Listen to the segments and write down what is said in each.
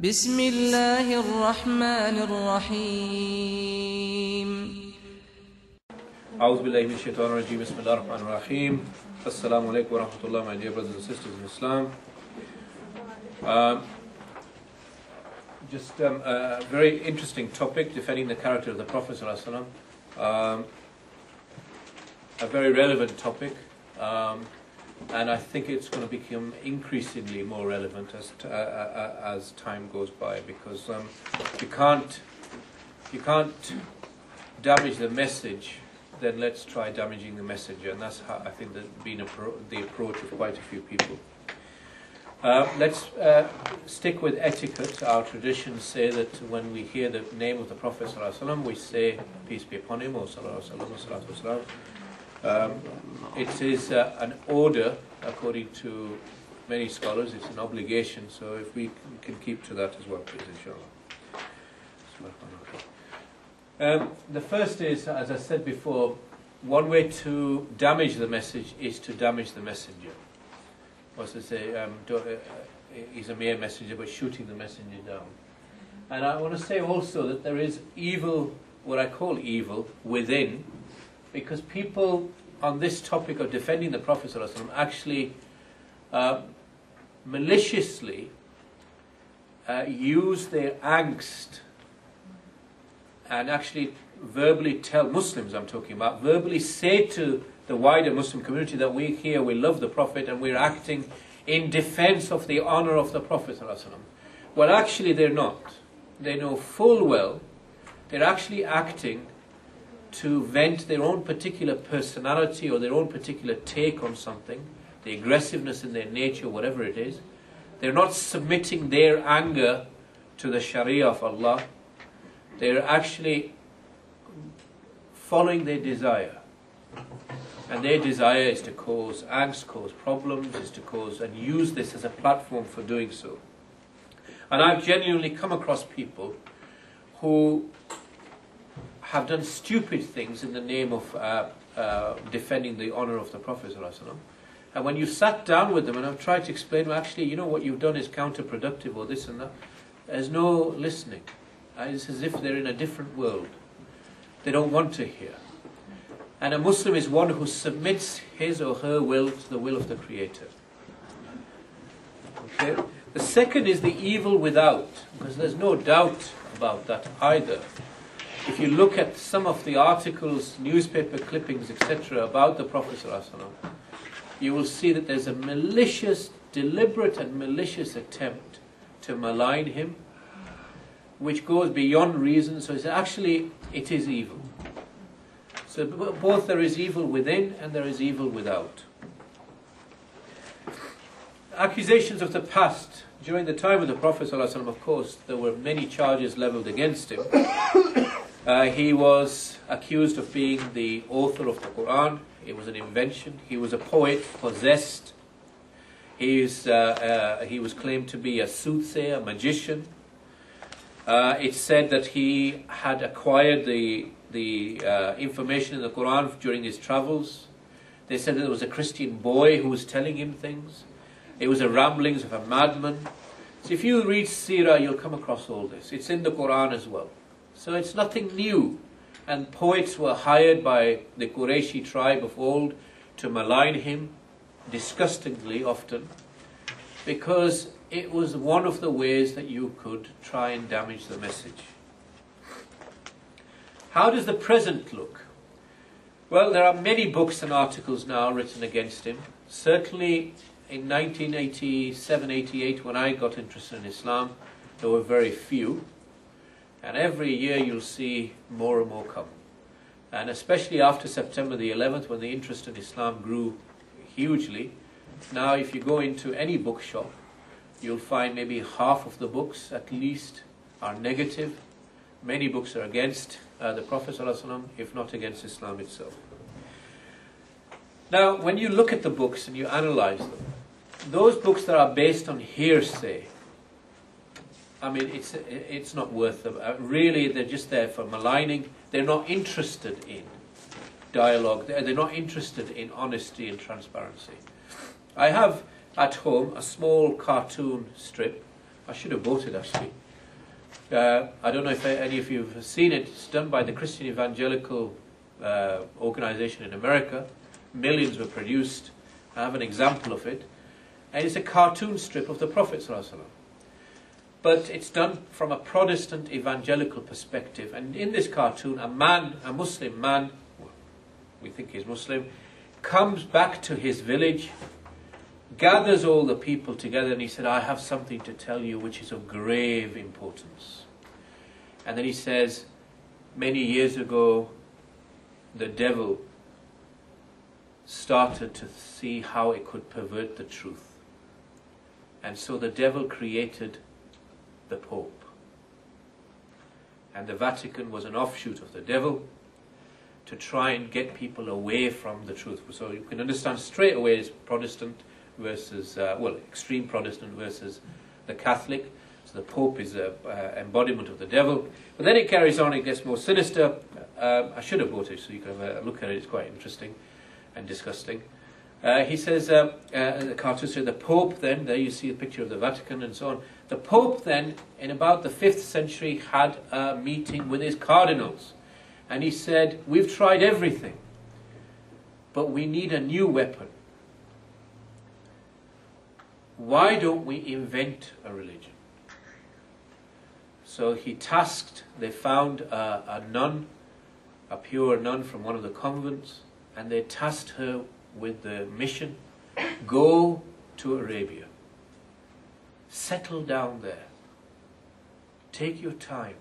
بسم الله الرحمن الرحيم أعوذ بالله من الشيطان الرجيم بسم الله الرحمن الرحيم Assalamu alaikum wa rahmatullah my dear brothers and sisters in Islam um, just um, a very interesting topic defending the character of the Prophet ﷺ. um, a very relevant topic um, and I think it's going to become increasingly more relevant as, uh, uh, uh, as time goes by because um, you can't you can't damage the message then let's try damaging the messenger. And that's how I think that been the approach of quite a few people. Uh, let's stick with etiquette. Our traditions say that when we hear the name of the Prophet ﷺ, we say, peace be upon him, or sallallahu alaihi wasallam. Um, it is uh, an order, according to many scholars, it's an obligation, so if we can keep to that as well, please, inshallah. Um, the first is, as I said before, one way to damage the message is to damage the messenger. What's to say, um, uh, uh, he's a mere messenger, but shooting the messenger down. And I want to say also that there is evil, what I call evil, within, because people on this topic of defending the Prophet ﷺ actually uh, maliciously uh, use their angst and actually verbally tell Muslims, I'm talking about, verbally say to the wider Muslim community that we here, we love the Prophet and we're acting in defense of the honor of the Prophet. Well, actually, they're not. They know full well they're actually acting to vent their own particular personality or their own particular take on something, the aggressiveness in their nature, whatever it is. They're not submitting their anger to the Sharia of Allah they're actually following their desire. And their desire is to cause angst, cause problems, is to cause, and use this as a platform for doing so. And I've genuinely come across people who have done stupid things in the name of uh, uh, defending the honor of the Prophet. And when you sat down with them and I've tried to explain, well, actually, you know what you've done is counterproductive or this and that, there's no listening. It's as if they're in a different world. They don't want to hear. And a Muslim is one who submits his or her will to the will of the Creator. Okay? The second is the evil without, because there's no doubt about that either. If you look at some of the articles, newspaper clippings, etc., about the Prophet, you will see that there's a malicious, deliberate, and malicious attempt to malign him which goes beyond reason. So it's actually, it is evil. So both there is evil within and there is evil without. Accusations of the past. During the time of the Prophet, ﷺ, of course, there were many charges leveled against him. Uh, he was accused of being the author of the Quran. It was an invention. He was a poet, possessed. He's, uh, uh, he was claimed to be a soothsayer, a magician. Uh, it's said that he had acquired the, the uh, information in the Quran during his travels. They said that there was a Christian boy who was telling him things. It was the ramblings of a madman. So if you read Sirah, you'll come across all this. It's in the Quran as well. So it's nothing new. And poets were hired by the Qurayshi tribe of old to malign him, disgustingly often, because it was one of the ways that you could try and damage the message. How does the present look? Well, there are many books and articles now written against him. Certainly in 1987 88, when I got interested in Islam, there were very few. And every year you'll see more and more come. And especially after September the 11th, when the interest in Islam grew hugely, now if you go into any bookshop, you'll find maybe half of the books at least are negative. Many books are against uh, the Prophet ﷺ, if not against Islam itself. Now, when you look at the books and you analyze them, those books that are based on hearsay, I mean, it's, it's not worth them. Uh, really, they're just there for maligning. They're not interested in dialogue. They're, they're not interested in honesty and transparency. I have at home a small cartoon strip I should have bought it actually. Uh, I don't know if any of you have seen it. It's done by the Christian Evangelical uh, Organization in America. Millions were produced. I have an example of it. And it's a cartoon strip of the Prophet. ﷺ. But it's done from a Protestant evangelical perspective. And in this cartoon, a man, a Muslim man, we think he's Muslim, comes back to his village, gathers all the people together, and he said, I have something to tell you which is of grave importance. And then he says, Many years ago, the devil started to see how it could pervert the truth. And so the devil created the Pope. And the Vatican was an offshoot of the devil to try and get people away from the truth. So you can understand straight away it's Protestant versus, uh, well, extreme Protestant versus the Catholic. So the Pope is an uh, embodiment of the devil. But then it carries on, it gets more sinister. Uh, I should have bought it so you can have a look at it, it's quite interesting and disgusting. Uh, he says, uh, uh, the cartoon says, the Pope then, there you see a picture of the Vatican and so on. The Pope then, in about the 5th century, had a meeting with his cardinals. And he said, We've tried everything, but we need a new weapon. Why don't we invent a religion? So he tasked, they found a, a nun, a pure nun from one of the convents, and they tasked her with the mission go to Arabia, settle down there, take your time,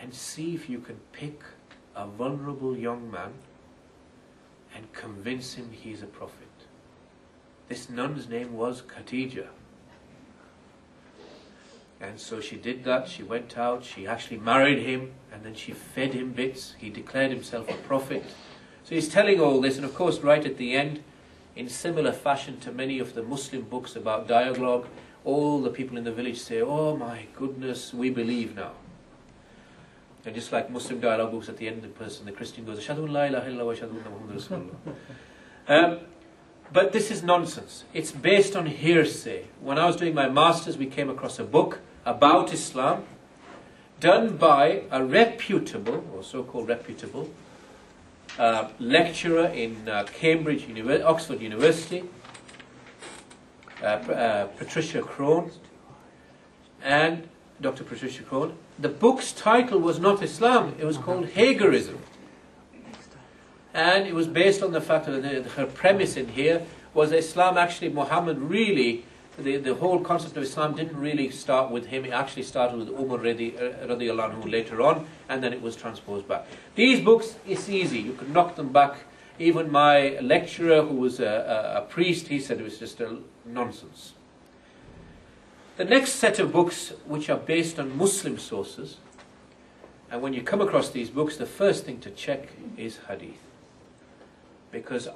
and see if you can pick a vulnerable young man and convince him he's a prophet. This nun's name was Khadija. And so she did that. She went out. She actually married him. And then she fed him bits. He declared himself a prophet. So he's telling all this. And of course, right at the end, in similar fashion to many of the Muslim books about dialogue, all the people in the village say, Oh my goodness, we believe now. And just like Muslim dialogue books at the end, the person, the Christian goes, Ashadu la ilaha wa ashadu Muhammad Rasulullah. Um, but this is nonsense. It's based on hearsay. When I was doing my master's, we came across a book about Islam done by a reputable, or so-called reputable, uh, lecturer in uh, Cambridge, Oxford University, uh, uh Patricia Crone, and Dr. Patricia Crone. The book's title was not Islam, it was called Hagarism. And it was based on the fact that her premise in here was Islam actually, Muhammad really, the, the whole concept of Islam didn't really start with him, it actually started with Umar uh, radiallahu anhu later on, and then it was transposed back. These books, it's easy, you can knock them back. Even my lecturer, who was a, a, a priest, he said it was just a nonsense. The next set of books, which are based on Muslim sources, and when you come across these books, the first thing to check is hadith. Because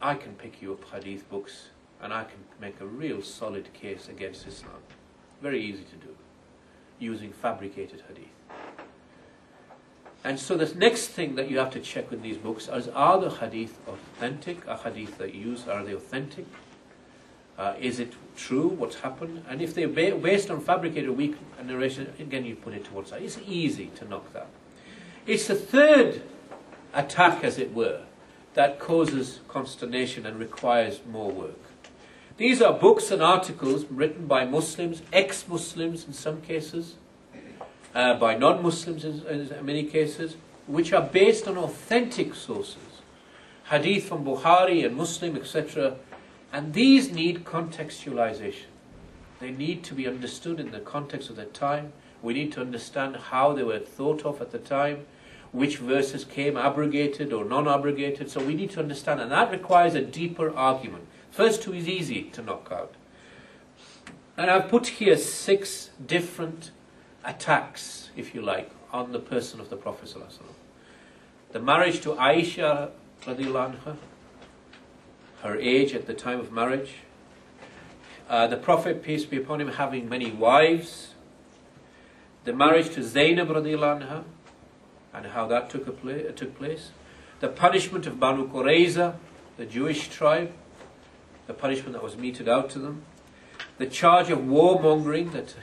I can pick you up hadith books and I can make a real solid case against Islam. Very easy to do, using fabricated hadith. And so the next thing that you have to check with these books is are the hadith authentic? Are hadith that you use, are they authentic? Uh, is it true what's happened? And if they're ba based on fabricated weak narration, again you put it to one side. It's easy to knock that. It's the third attack, as it were, that causes consternation and requires more work. These are books and articles written by Muslims, ex-Muslims in some cases, uh, by non-Muslims in, in many cases, which are based on authentic sources. Hadith from Bukhari and Muslim, etc. And these need contextualization. They need to be understood in the context of the time. We need to understand how they were thought of at the time which verses came abrogated or non-abrogated. So we need to understand, and that requires a deeper argument. First two is easy to knock out. And I've put here six different attacks, if you like, on the person of the Prophet The marriage to Aisha anha, her age at the time of marriage, uh, the Prophet, peace be upon him, having many wives, the marriage to Zainab anha, and how that took, pla took place. The punishment of Banu Qurayza, the Jewish tribe, the punishment that was meted out to them. the charge of warmongering that